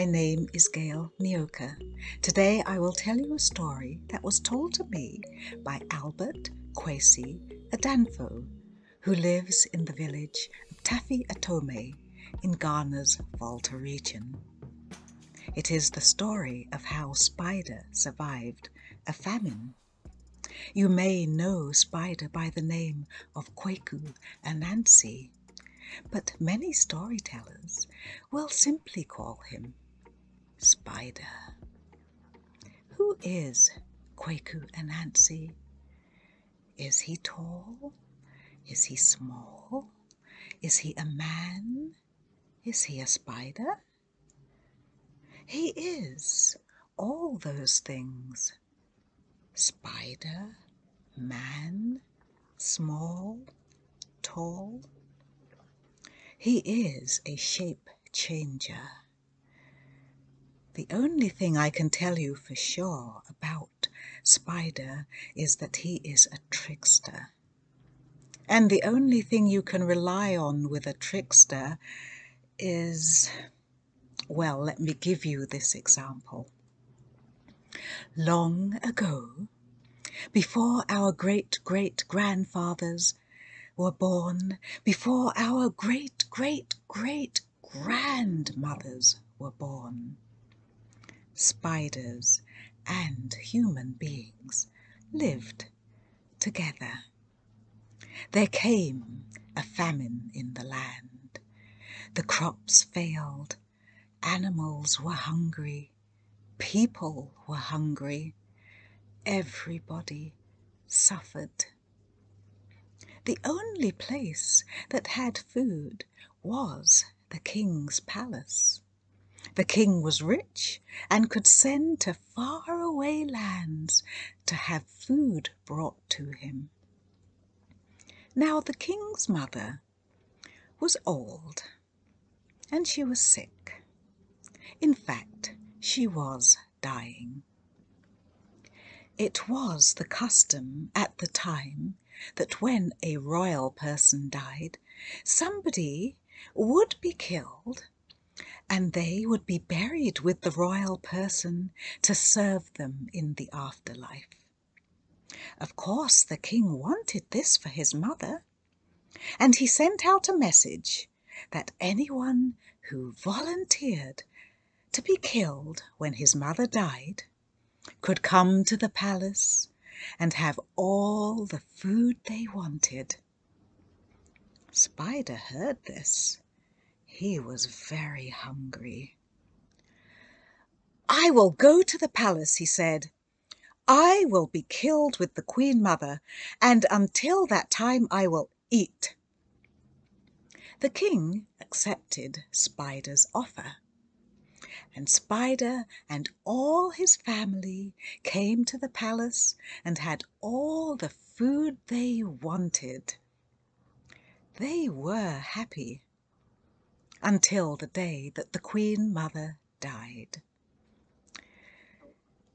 My name is Gail Nyoka. Today I will tell you a story that was told to me by Albert Kwesi Adanfo, who lives in the village of Tafi Atome in Ghana's Volta region. It is the story of how Spider survived a famine. You may know Spider by the name of Kwaku Anansi, but many storytellers will simply call him Spider. Who is Kwaku Anansi? Is he tall? Is he small? Is he a man? Is he a spider? He is all those things spider, man, small, tall. He is a shape changer. The only thing I can tell you for sure about Spider is that he is a trickster. And the only thing you can rely on with a trickster is, well, let me give you this example. Long ago, before our great great grandfathers were born, before our great great great grandmothers were born, spiders and human beings lived together. There came a famine in the land. The crops failed, animals were hungry, people were hungry, everybody suffered. The only place that had food was the king's palace. The king was rich and could send to far away lands to have food brought to him. Now the king's mother was old and she was sick. In fact, she was dying. It was the custom at the time that when a royal person died, somebody would be killed and they would be buried with the royal person to serve them in the afterlife. Of course, the king wanted this for his mother, and he sent out a message that anyone who volunteered to be killed when his mother died could come to the palace and have all the food they wanted. Spider heard this. He was very hungry. I will go to the palace, he said. I will be killed with the Queen Mother, and until that time I will eat. The king accepted Spider's offer. And Spider and all his family came to the palace and had all the food they wanted. They were happy until the day that the Queen Mother died.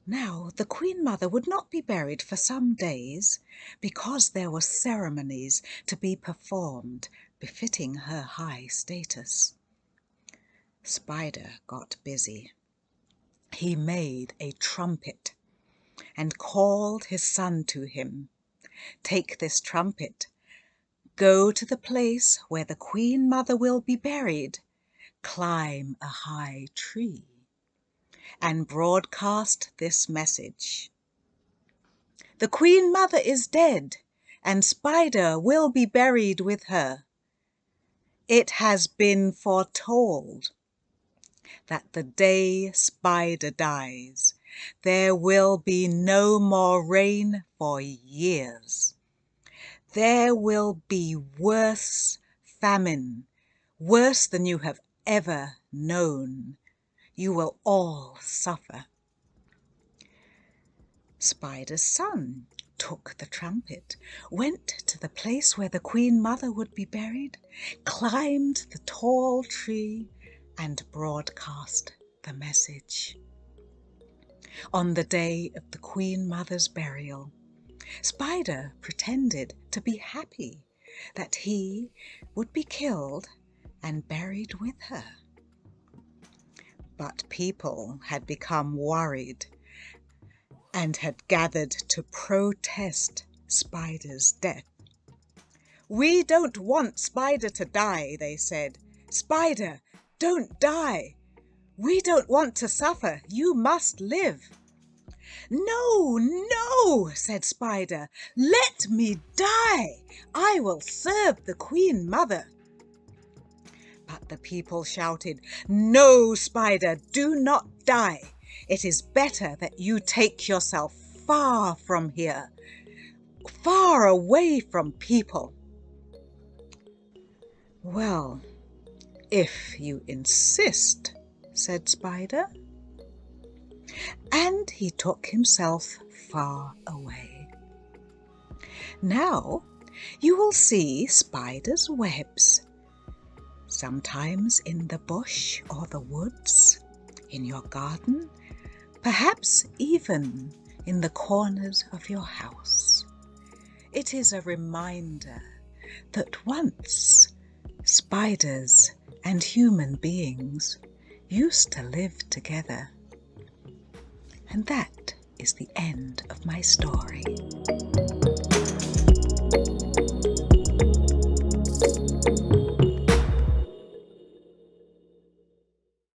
Now, the Queen Mother would not be buried for some days because there were ceremonies to be performed befitting her high status. Spider got busy. He made a trumpet and called his son to him. Take this trumpet. Go to the place where the Queen Mother will be buried. Climb a high tree and broadcast this message. The Queen Mother is dead and Spider will be buried with her. It has been foretold that the day Spider dies, there will be no more rain for years. There will be worse famine, worse than you have ever known. You will all suffer. Spider's son took the trumpet, went to the place where the Queen Mother would be buried, climbed the tall tree, and broadcast the message. On the day of the Queen Mother's burial, Spider pretended to be happy that he would be killed and buried with her. But people had become worried and had gathered to protest Spider's death. We don't want Spider to die, they said. Spider, don't die. We don't want to suffer. You must live. No, no, said Spider. Let me die. I will serve the Queen Mother. But the people shouted, No, Spider, do not die. It is better that you take yourself far from here, far away from people. Well, if you insist, said Spider. And he took himself far away. Now you will see Spider's webs, sometimes in the bush or the woods, in your garden, perhaps even in the corners of your house. It is a reminder that once spiders and human beings used to live together. And that is the end of my story.